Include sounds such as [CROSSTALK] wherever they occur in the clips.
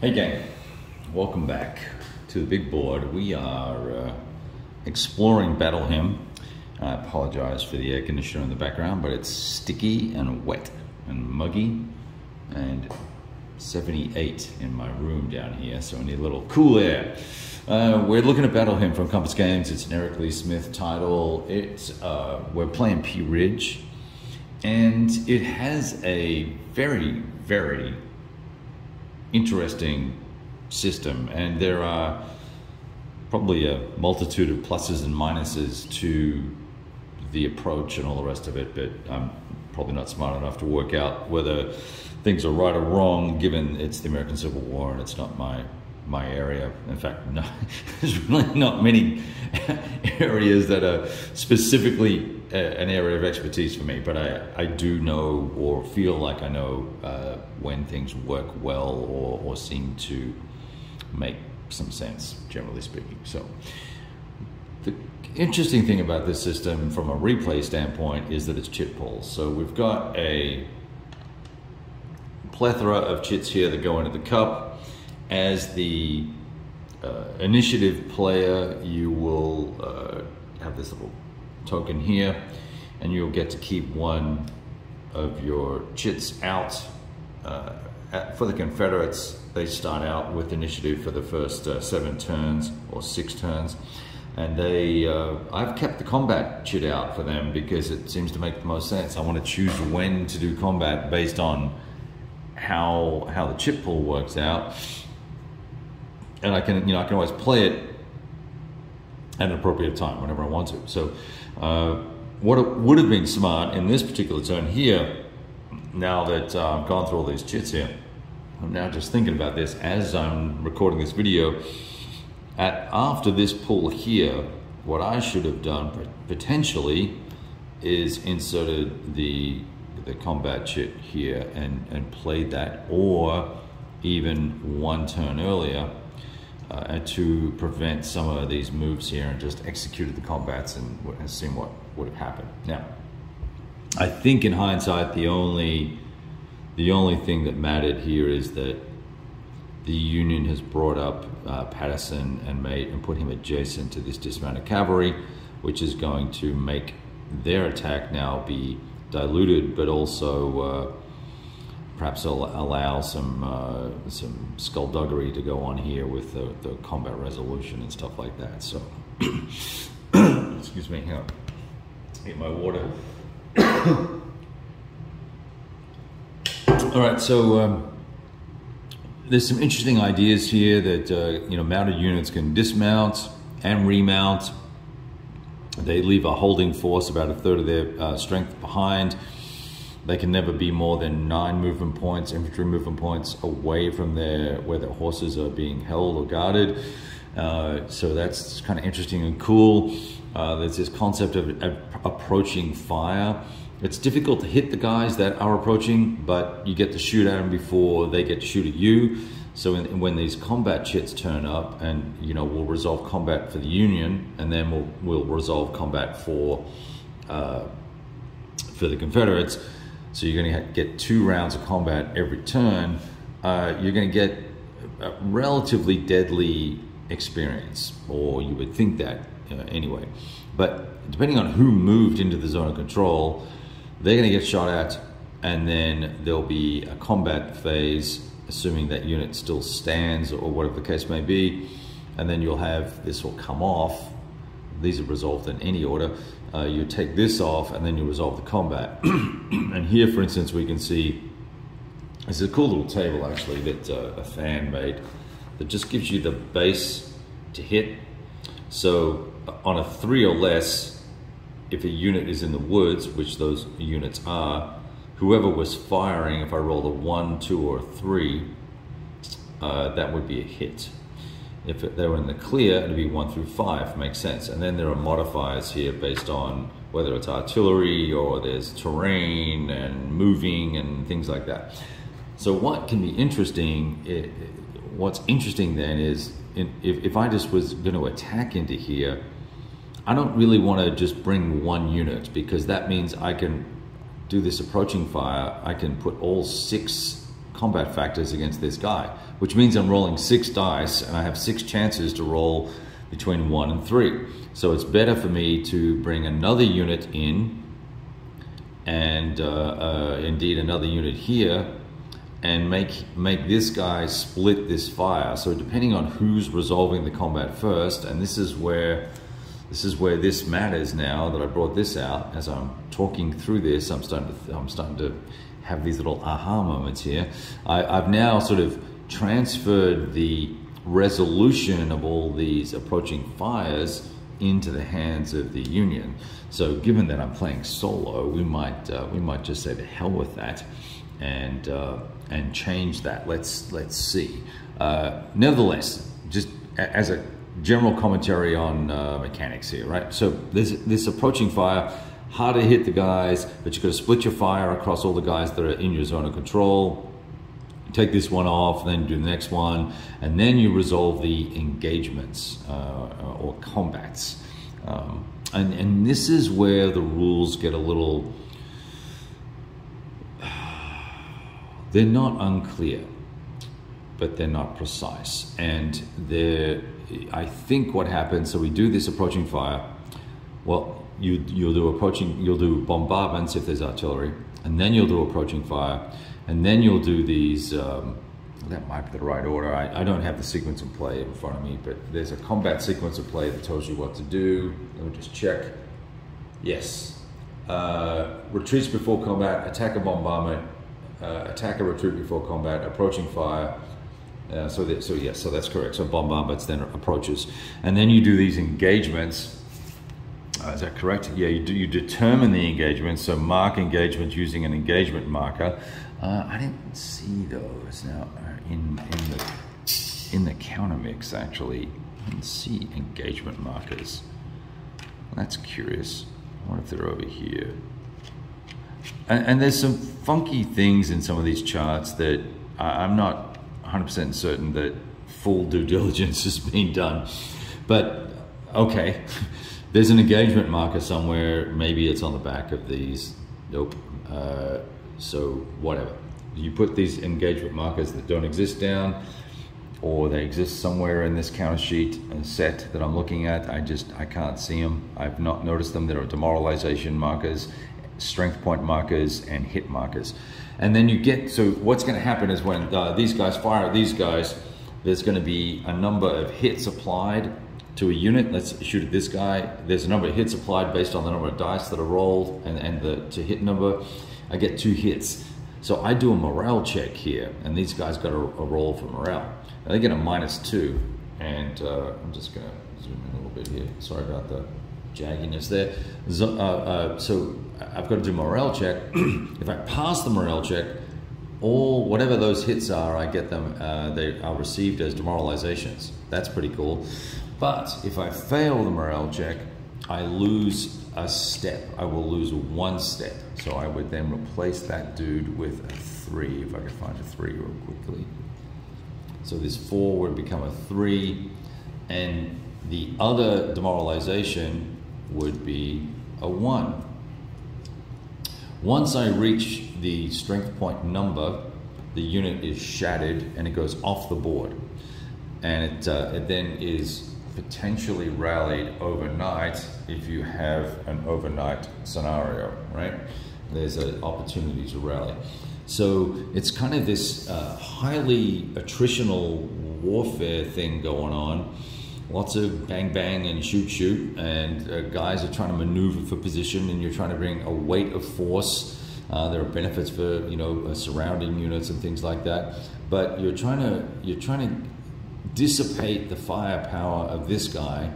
Hey gang, welcome back to the big board. We are uh, exploring Battle Hymn. I apologize for the air conditioner in the background, but it's sticky and wet and muggy and 78 in my room down here, so I need a little cool air. Uh, we're looking at Battle Hymn from Compass Games. It's an Eric Lee Smith title. It's uh, we're playing Pea Ridge, and it has a very, very interesting system, and there are probably a multitude of pluses and minuses to the approach and all the rest of it, but I'm probably not smart enough to work out whether things are right or wrong given it's the American Civil War and it's not my my area. In fact, no, [LAUGHS] there's really not many [LAUGHS] areas that are specifically a, an area of expertise for me, but I, I do know or feel like I know uh, when things work well or, or seem to make some sense, generally speaking. So the interesting thing about this system from a replay standpoint is that it's chit pulls. So we've got a plethora of chits here that go into the cup as the uh, initiative player, you will uh, have this little token here, and you'll get to keep one of your chits out. Uh, at, for the Confederates, they start out with initiative for the first uh, seven turns or six turns. And they, uh, I've kept the combat chit out for them because it seems to make the most sense. I want to choose when to do combat based on how how the chit pull works out and I can, you know, I can always play it at an appropriate time whenever I want to. So, uh, what would have been smart in this particular turn here, now that uh, I've gone through all these chits here, I'm now just thinking about this as I'm recording this video. At after this pull here, what I should have done potentially is inserted the the combat chit here and and played that, or even one turn earlier uh, to prevent some of these moves here and just executed the combats and, and seen what would have happened. Now, I think in hindsight, the only the only thing that mattered here is that the Union has brought up uh, Patterson and made and put him adjacent to this dismounted cavalry, which is going to make their attack now be diluted, but also uh, perhaps allow some uh, some skullduggery to go on here with the, the combat resolution and stuff like that. So, [COUGHS] excuse me, on. Get my water. [COUGHS] All right, so um, there's some interesting ideas here that uh, you know mounted units can dismount and remount. They leave a holding force about a third of their uh, strength behind. They can never be more than nine movement points, infantry movement points away from their where their horses are being held or guarded. Uh, so that's kind of interesting and cool. Uh, there's this concept of, approaching fire. It's difficult to hit the guys that are approaching, but you get to shoot at them before they get to shoot at you. So when these combat chits turn up, and you know we'll resolve combat for the Union, and then we'll we'll resolve combat for uh, for the Confederates so you're going to get two rounds of combat every turn, uh, you're going to get a relatively deadly experience, or you would think that uh, anyway. But depending on who moved into the zone of control, they're going to get shot at, and then there'll be a combat phase, assuming that unit still stands or whatever the case may be, and then you'll have this will come off. These are resolved in any order uh, you take this off and then you resolve the combat. [CLEARS THROAT] and here, for instance, we can see, it's a cool little table actually that uh, a fan made that just gives you the base to hit. So on a three or less, if a unit is in the woods, which those units are, whoever was firing, if I roll a one, two, or three, uh, that would be a hit. If they were in the clear, it'd be one through five, makes sense. And then there are modifiers here based on whether it's artillery or there's terrain and moving and things like that. So what can be interesting, it, what's interesting then is in, if, if I just was going to attack into here, I don't really want to just bring one unit because that means I can do this approaching fire. I can put all six combat factors against this guy, which means I'm rolling six dice and I have six chances to roll between one and three. So it's better for me to bring another unit in and uh, uh, indeed another unit here and make make this guy split this fire. So depending on who's resolving the combat first, and this is where this is where this matters now that I brought this out as I'm talking through this. I'm starting to I'm starting to have these little aha moments here. I, I've now sort of transferred the resolution of all these approaching fires into the hands of the union. So given that I'm playing solo, we might uh, we might just say to hell with that and uh, and change that. Let's let's see. Uh, nevertheless, just as a general commentary on uh, mechanics here, right? So this this approaching fire, hard to hit the guys, but you've got to split your fire across all the guys that are in your zone of control. Take this one off, then do the next one, and then you resolve the engagements uh, or combats. Um, and, and this is where the rules get a little [SIGHS] they're not unclear, but they're not precise. And they're, I think what happens, so we do this approaching fire. Well, you, you'll do approaching, you'll do bombardments if there's artillery, and then you'll do approaching fire, and then you'll do these, um, that might be the right order. I, I don't have the sequence of play in front of me, but there's a combat sequence of play that tells you what to do. Let me just check. Yes. Uh, retreats before combat, attack a bombardment, uh, attack a retreat before combat, approaching fire. Uh, so, that, so yes, so that's correct. So bombardments then approaches, and then you do these engagements. Uh, is that correct? Yeah, you do. You determine the engagement. So mark engagement using an engagement marker. Uh, I didn't see those now uh, in in the in the counter mix. Actually, I didn't see engagement markers. That's curious. I wonder if they're over here. And, and, there's some funky things in some of these charts that I, I'm not 100% certain that full due diligence [LAUGHS] has been done. But okay, [LAUGHS] there's an engagement marker somewhere. Maybe it's on the back of these. Nope. Uh, so whatever. You put these engagement markers that don't exist down or they exist somewhere in this counter sheet and set that I'm looking at. I just, I can't see them. I've not noticed them. There are demoralization markers strength point markers and hit markers. And then you get, so what's gonna happen is when uh, these guys fire at these guys, there's gonna be a number of hits applied to a unit. Let's shoot at this guy. There's a number of hits applied based on the number of dice that are rolled and, and the to hit number. I get two hits. So I do a morale check here, and these guys got a, a roll for morale. And they get a minus two, and uh, I'm just gonna zoom in a little bit here. Sorry about the jagginess there. So, uh, uh, so I've got to do morale check. [CLEARS THROAT] if I pass the morale check, all whatever those hits are, I get them. Uh, they are received as demoralizations. That's pretty cool. But if I fail the morale check, I lose a step. I will lose one step. So I would then replace that dude with a three, if I could find a three real quickly. So this four would become a three, and the other demoralization would be a 1. Once I reach the strength point number, the unit is shattered and it goes off the board. And it, uh, it then is potentially rallied overnight if you have an overnight scenario, right? There's an opportunity to rally. So it's kind of this uh, highly attritional warfare thing going on lots of bang bang and shoot shoot. And uh, guys are trying to maneuver for position and you're trying to bring a weight of force. Uh, there are benefits for you know uh, surrounding units and things like that. But you're trying to you're trying to dissipate the firepower of this guy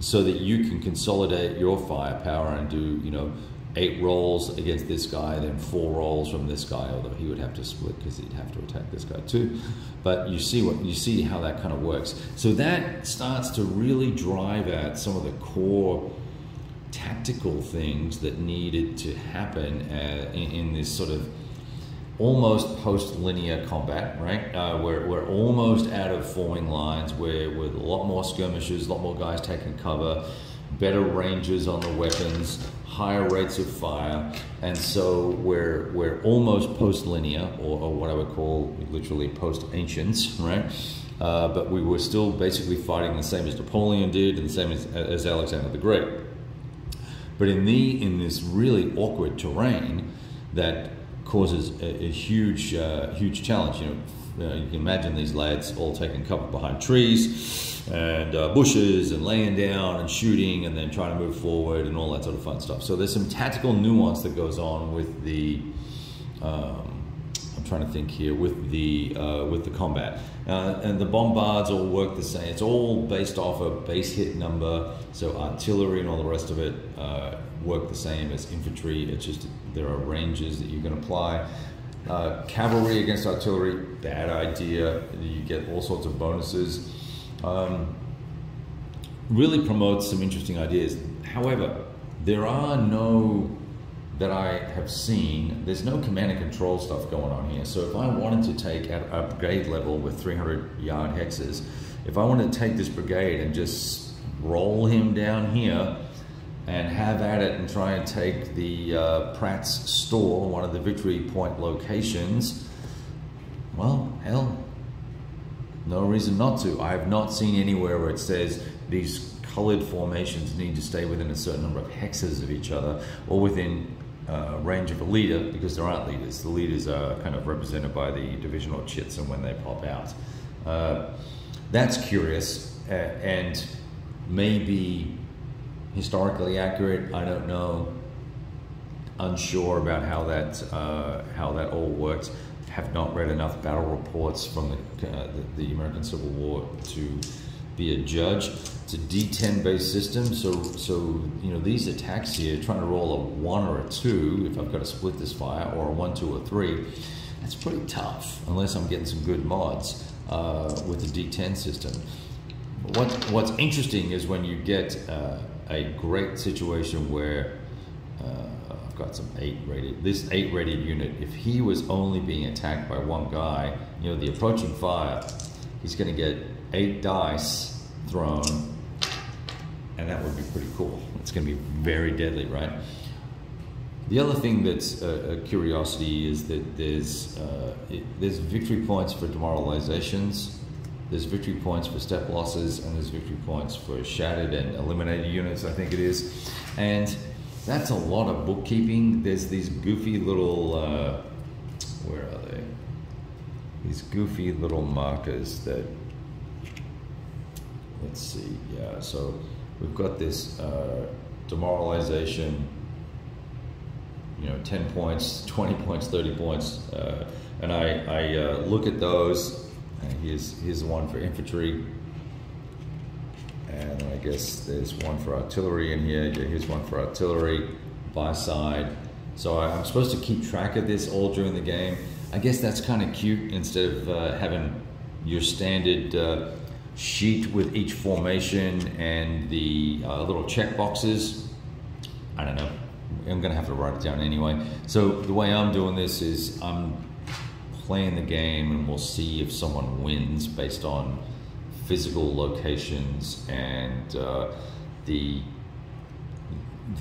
so that you can consolidate your firepower and do you know eight rolls against this guy, then four rolls from this guy, although he would have to split because he'd have to attack this guy too. But you see what you see how that kind of works. So that starts to really drive at some of the core tactical things that needed to happen uh, in, in, this sort of almost post-linear combat, right? Uh, we're, we're almost out of forming lines where with a lot more skirmishes, a lot more guys taking cover, better ranges on the weapons, higher rates of fire, and so we're we're almost post-linear, or, or what I would call literally post-ancients, right? Uh, but we were still basically fighting the same as Napoleon did, and the same as, as Alexander the Great. But in the in this really awkward terrain, that causes a, a huge uh, huge challenge. You know, uh, you can imagine these lads all taking cover behind trees and uh, bushes and laying down and shooting and then trying to move forward and all that sort of fun stuff. So there's some tactical nuance that goes on with the. Um, I'm trying to think here with the uh, with the combat, uh, and the bombards all work the same. It's all based off a base hit number, so artillery and all the rest of it uh, work the same as infantry. It's just there are ranges that you can apply. Uh, cavalry against artillery, bad idea. You get all sorts of bonuses. Um, really promotes some interesting ideas. However, there are no, that I have seen, there's no command and control stuff going on here. So if I wanted to take at a brigade level with 300 yard hexes, if I wanted to take this brigade and just roll him down here, and have at it and try and take the uh, Pratt's store, one of the victory point locations, well, hell, no reason not to. I have not seen anywhere where it says these colored formations need to stay within a certain number of hexes of each other or within uh, range of a leader because there aren't leaders. The leaders are kind of represented by the divisional chits and when they pop out. Uh, that's curious uh, and maybe historically accurate. I don't know. Unsure about how that uh, how that all works. Have not read enough battle reports from the, uh, the, the American Civil War to be a judge. It's a D10 based system, so so you know these attacks here, trying to roll a one or a two, if I've got to split this fire, or a one, two, or three, that's pretty tough unless I'm getting some good mods uh, with the D10 system. What what's interesting is when you get uh, a great situation where uh, I've got some eight rated. This eight rated unit, if he was only being attacked by one guy, you know, the approaching fire, he's going to get eight dice thrown, and that would be pretty cool. It's going to be very deadly, right? The other thing that's a, a curiosity is that there's uh, it, there's victory points for demoralizations there's victory points for step losses and there's victory points for shattered and eliminated units, I think it is. And that's a lot of bookkeeping. There's these goofy little, uh, where are they? These goofy little markers that, let's see, yeah, so we've got this uh, demoralization, you know, 10 points, 20 points, 30 points. Uh, and I, I uh, look at those and here's, here's one for infantry. And I guess there's one for artillery in here. Here's one for artillery by side. So I'm supposed to keep track of this all during the game. I guess that's kind of cute instead of uh, having your standard uh, sheet with each formation and the uh, little check boxes. I don't know. I'm gonna have to write it down anyway. So the way I'm doing this is I'm playing the game and we'll see if someone wins based on physical locations and uh, the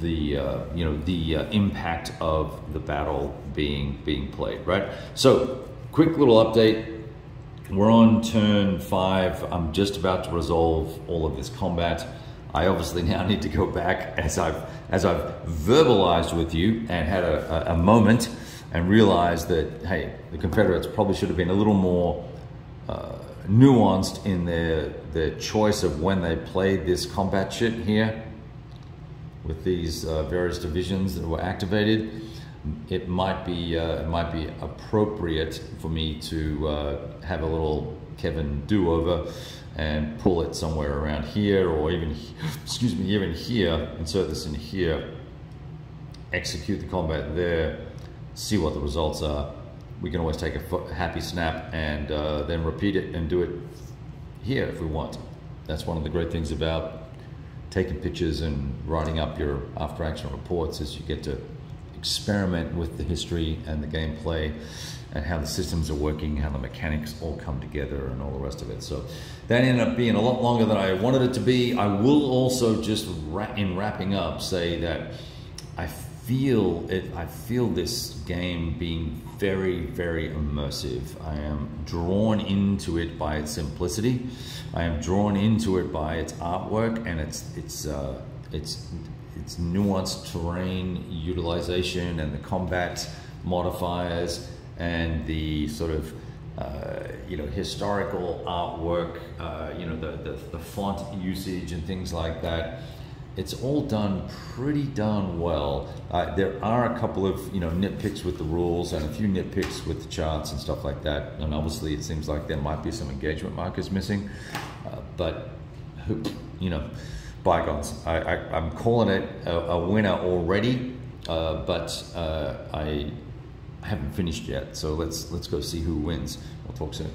the uh, you know the uh, impact of the battle being being played right? So quick little update. We're on turn five. I'm just about to resolve all of this combat. I obviously now need to go back as I've as I've verbalized with you and had a, a, a moment and realized that, hey, the Confederates probably should have been a little more uh, nuanced in their, their choice of when they played this combat chit here with these uh, various divisions that were activated. It might be uh, it might be appropriate for me to uh, have a little Kevin do-over and pull it somewhere around here or even, [LAUGHS] excuse me, even here, insert this in here, execute the combat there, see what the results are. We can always take a happy snap and uh, then repeat it and do it here if we want. That's one of the great things about taking pictures and writing up your after action reports is you get to experiment with the history and the gameplay and how the systems are working, how the mechanics all come together and all the rest of it. So that ended up being a lot longer than I wanted it to be. I will also just, in wrapping up, say that I feel it. I feel this game being very, very immersive. I am drawn into it by its simplicity. I am drawn into it by its artwork and its its uh, its its nuanced terrain utilization and the combat modifiers and the sort of uh, you know historical artwork, uh, you know the, the the font usage and things like that it's all done pretty darn well. Uh, there are a couple of you know nitpicks with the rules and a few nitpicks with the charts and stuff like that. And obviously, it seems like there might be some engagement markers missing, uh, but you know, bygones. I, am calling it a, a winner already, uh, but uh, I haven't finished yet. So let's let's go see who wins. We'll talk soon.